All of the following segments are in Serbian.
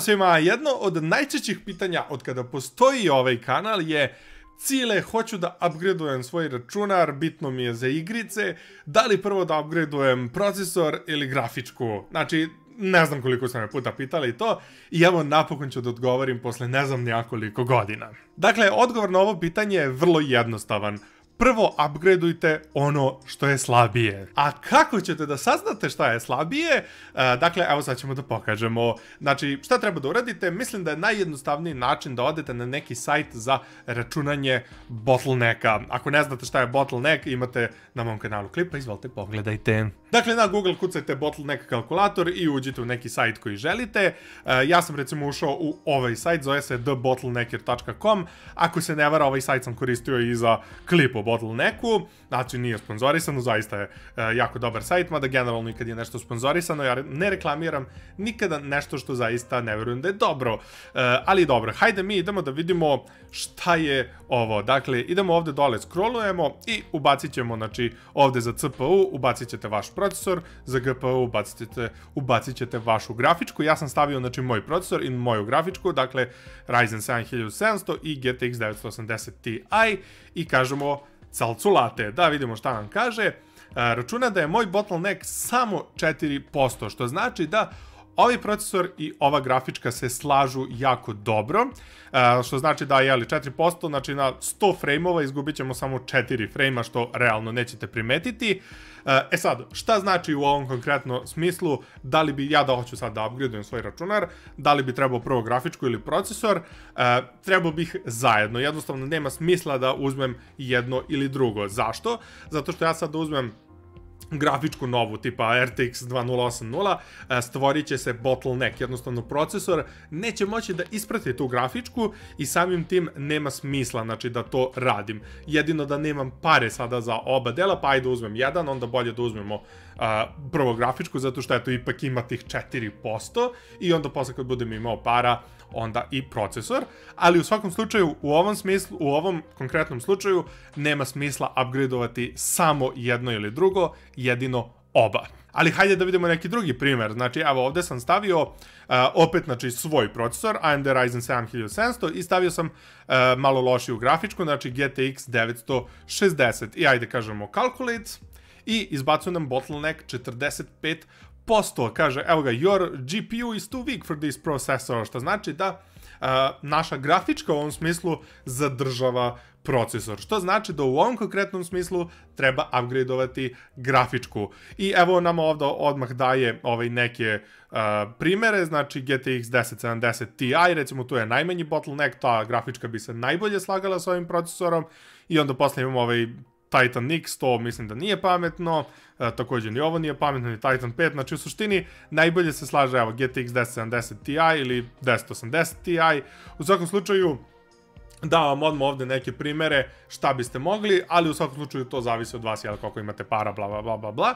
Ćao svima, jedno od najčešćih pitanja od kada postoji ovaj kanal je Cile, hoću da upgradeujem svoj računar, bitno mi je za igrice, da li prvo da upgradeujem procesor ili grafičku? Znači, ne znam koliko sam me puta pitali to i evo napokon ću da odgovorim posle ne znam nijakoliko godina. Dakle, odgovor na ovo pitanje je vrlo jednostavan prvo upgradeujte ono što je slabije. A kako ćete da saznate šta je slabije? E, dakle, evo sad ćemo da pokažemo. Znači, šta treba da uradite? Mislim da je najjednostavniji način da odete na neki sajt za računanje bottlenecka. Ako ne znate šta je bottleneck, imate na mom kanalu klipa, izvolite, pogledajte. Dakle, na Google kucajte bottleneck kalkulator i uđite u neki sajt koji želite. E, ja sam recimo ušao u ovaj sajt, zove se thebottlenecker.com. Ako se ne vara, ovaj sajt sam koristio i za klip o bottlenecku, znači nije sponzorisano, zaista je e, jako dobar sajt, mada generalno i kad je nešto sponzorisano, ja ne reklamiram nikada nešto što zaista ne verujem da je dobro. E, ali dobro, hajde mi idemo da vidimo šta je ovo. Dakle, idemo ovde dole, scrollujemo i ubacit ćemo, znači, ovde za CPU, ubacit ćete vaš procesor, za GPU ubacit ćete, vašu grafičku. Ja sam stavio, znači, moj procesor i moju grafičku, dakle, Ryzen 7700 i GTX 980 Ti i kažemo calculate. Da vidimo šta nam kaže. Računa da je moj bottleneck samo 4%, što znači da Ovaj procesor i ova grafička se slažu jako dobro, što znači da, jeli, 4%, znači na 100 frame-ova izgubit ćemo samo 4 frame-a, što realno nećete primetiti. E sad, šta znači u ovom konkretno smislu, da li bi ja da hoću sad da upgradeujem svoj računar, da li bi trebao prvo grafičku ili procesor, e, trebao bih zajedno, jednostavno nema smisla da uzmem jedno ili drugo. Zašto? Zato što ja sad uzmem grafičku novu, tipa RTX 2080, e, stvorit će se bottleneck, jednostavno procesor neće moći da isprati tu grafičku i samim tim nema smisla, znači da to radim. Jedino da nemam pare sada za oba dela, pa ajde uzmem jedan, onda bolje da uzmemo a, prvo grafičku, zato što eto ipak ima tih 4% i onda posle kad budem imao para, onda i procesor, ali u svakom slučaju u ovom smislu, u ovom konkretnom slučaju nema smisla upgradeovati samo jedno ili drugo, jedino oba. Ali hajde da vidimo neki drugi primer. Znači, evo ovde sam stavio uh, opet znači, svoj procesor, AMD Ryzen 7700 i stavio sam uh, malo lošiju grafičku, znači GTX 960. I ajde kažemo calculate i izbacuje nam bottleneck 45 posto, kaže, evo ga, your GPU is too weak for this processor, što znači da uh, naša grafička u ovom smislu zadržava procesor, što znači da u ovom konkretnom smislu treba upgradeovati grafičku. I evo nam ovdje odmah daje ovaj neke uh, primere, znači GTX 1070 Ti, recimo tu je najmanji bottleneck, ta grafička bi se najbolje slagala s ovim procesorom i onda posle imamo ovaj Titan X, to mislim da nije pametno, e, također ni ovo nije pametno, ni Titan 5, znači u suštini najbolje se slaže evo GTX 1070 Ti ili 1080 Ti, u svakom slučaju da vam odmah ovde neke primere šta biste mogli, ali u svakom slučaju to zavisi od vas, jel, koliko imate para, bla, bla, bla, bla, bla.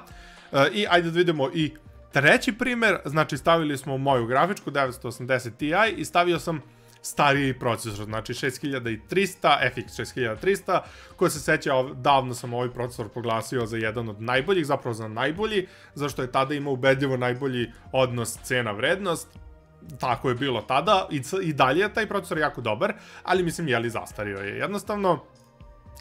E, I ajde da vidimo i treći primer, znači stavili smo moju grafičku 980 Ti i stavio sam stariji procesor, znači 6300, FX 6300, ko se seća, davno sam ovaj procesor proglasio za jedan od najboljih, zapravo za najbolji, zašto je tada imao ubedljivo najbolji odnos cena-vrednost, tako je bilo tada, i, i dalje je taj procesor jako dobar, ali mislim, jeli, zastario je. Jednostavno,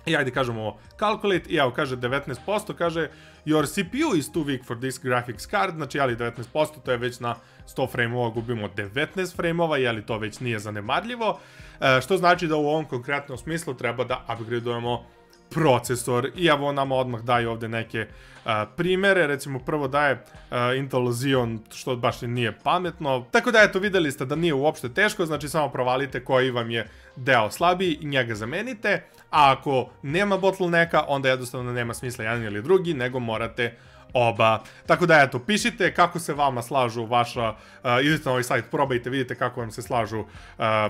I ajde kažemo calculate, i evo kaže 19%, kaže your CPU is too weak for this graphics card, znači ali 19%, to je već na 100 frame-ova gubimo 19 frame-ova, jeli to već nije zanemarljivo, e, što znači da u ovom konkretnom smislu treba da upgradeujemo procesor. I evo nam odmah daje ovde neke uh, primere, recimo prvo daje uh, Intel Xeon što baš nije pametno, tako da eto videli ste da nije uopšte teško, znači samo provalite koji vam je deo slabiji i njega zamenite, a ako nema bottlenecka onda jednostavno nema smisla jedan ili drugi, nego morate oba. Tako da eto, pišite kako se vama slažu vaša, uh, idite na ovaj sajt, probajte, vidite kako vam se slažu uh,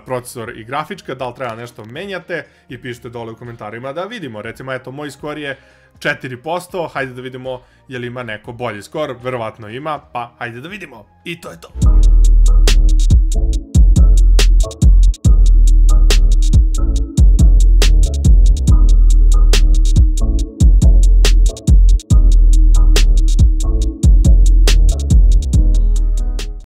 procesor i grafička, da li treba nešto menjate i pišite dole u komentarima da vidimo. Recimo, eto, moj skor je 4%, hajde da vidimo je li ima neko bolji skor, verovatno ima, pa hajde da vidimo. I to je to.